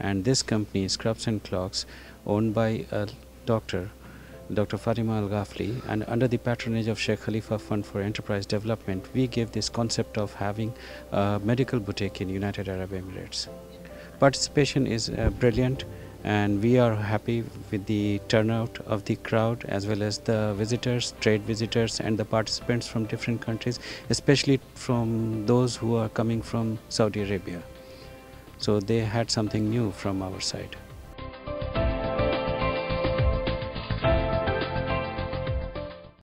And this company, Scrubs and Clocks, owned by a doctor, Dr. Fatima Al Ghafli, and under the patronage of Sheikh Khalifa Fund for Enterprise Development, we gave this concept of having a medical boutique in United Arab Emirates. Participation is uh, brilliant and we are happy with the turnout of the crowd as well as the visitors, trade visitors and the participants from different countries, especially from those who are coming from Saudi Arabia. So they had something new from our side.